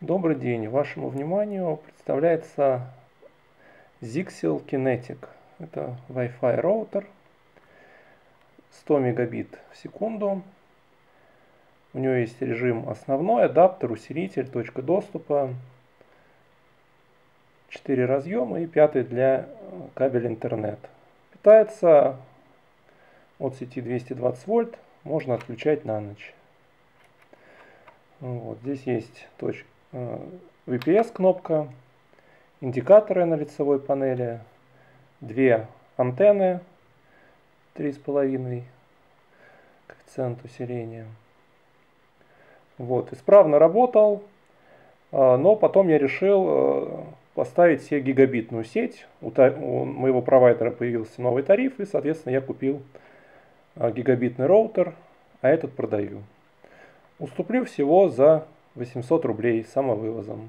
Добрый день. Вашему вниманию представляется Zixel Kinetic. Это Wi-Fi роутер 100 мегабит в секунду. У него есть режим основной, адаптер, усилитель, точка доступа, 4 разъема и пятый для кабеля интернет. Питается от сети 220 вольт, можно отключать на ночь. Вот, здесь есть точка, э, VPS кнопка, индикаторы на лицевой панели, две антенны 3,5 коэффициент усиления. Вот, исправно работал, э, но потом я решил э, поставить себе гигабитную сеть. У моего провайдера появился новый тариф, и, соответственно, я купил гигабитный роутер, а этот продаю. Уступлю всего за 800 рублей самовывозом.